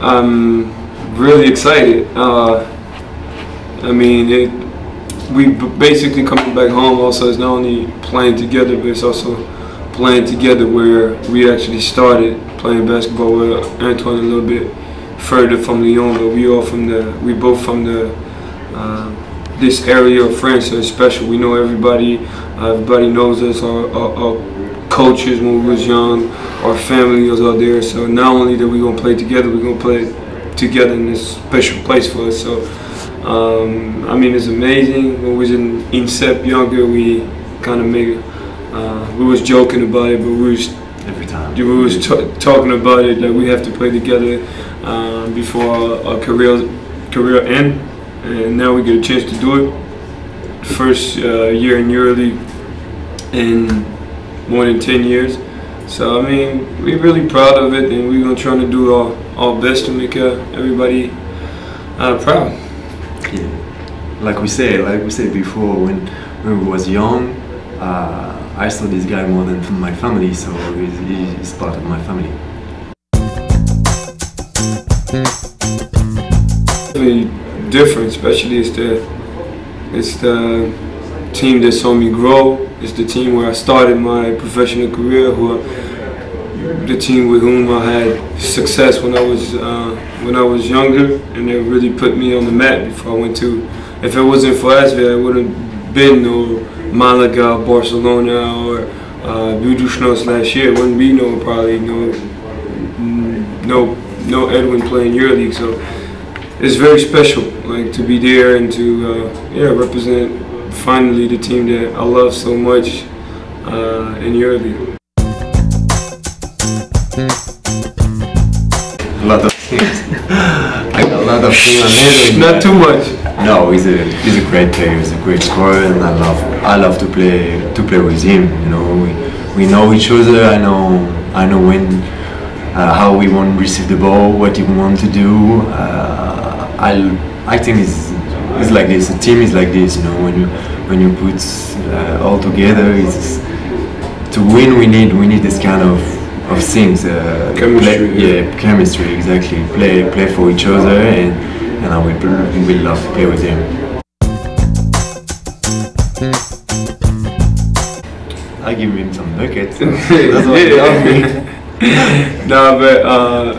I'm really excited. Uh, I mean, it, we basically coming back home also is not only playing together, but it's also playing together where we actually started playing basketball with Antoine a little bit further from Lyon, but we all from the, we both from the, uh, this area of France, so it's special. We know everybody, uh, everybody knows us, our, our, our, coaches when we was young, our family was out there, so not only that we gonna play together, we're gonna play together in this special place for us, so um, I mean, it's amazing. When we was in INSEP younger, we kind of made, uh, we was joking about it, but we was every time we was talking about it that we have to play together uh, before our, career career end, and now we get a chance to do it. First uh, year in EuroLeague in more than ten years. So I mean, we're really proud of it, and we're gonna try to do our, our best to make uh, everybody uh, proud yeah. like we say, like we said before, when when we was young, uh, I saw this guy more than from my family, so he's, he's part of my family. Really different, especially it's the it's the team that saw me grow. It's the team where I started my professional career. Who the team with whom I had success when I was uh, when I was younger, and they really put me on the map before I went to. If it wasn't for Asvel, I wouldn't been no Malaga, Barcelona, or uh, Budućnost last year. It wouldn't be no probably no no no Edwin playing EuroLeague. So it's very special, like to be there and to uh, yeah represent finally the team that I love so much uh, in EuroLeague. A lot of things. I a lot of things. Not too much. No, he's a he's a great player. He's a great scorer, and I love I love to play to play with him. You know, we, we know each other. I know I know when how we want to receive the ball, what he want to do. Uh, I I think it's it's like this. A team is like this. You know, when you when you put uh, all together, it's to win. We need we need this kind of of things. Uh, chemistry. Play, yeah, chemistry. Exactly. Play play for each other, and and I will will love to play with him. I give him some buckets. That's what he me. no, but uh,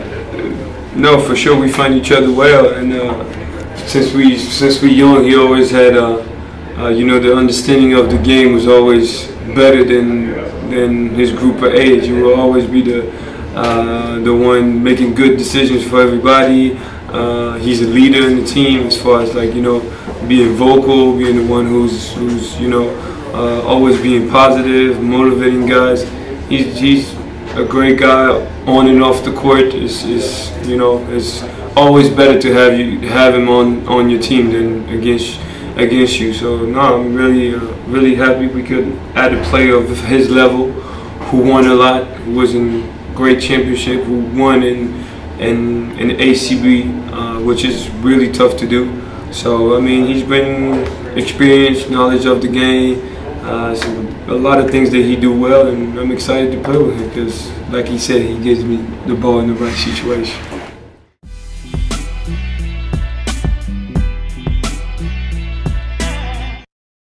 no, for sure we find each other well, and uh, since we since we young, he always had uh, uh, you know the understanding of the game was always better than than his group of age. He will always be the uh, the one making good decisions for everybody. Uh, he's a leader in the team as far as like you know being vocal, being the one who's who's you know always being positive, motivating guys. He's he's a great guy on and off the court. Is is you know it's always better to have you have him on on your team than against against you. So no, I'm really uh, really happy we could add a player of his level who won a lot, who was in great championship, who won in in in ACB, uh, which is really tough to do. So I mean, he's been experienced, knowledge of the game. Uh, so a lot of things that he do well, and I'm excited to play with him because, like he said, he gives me the ball in the right situation.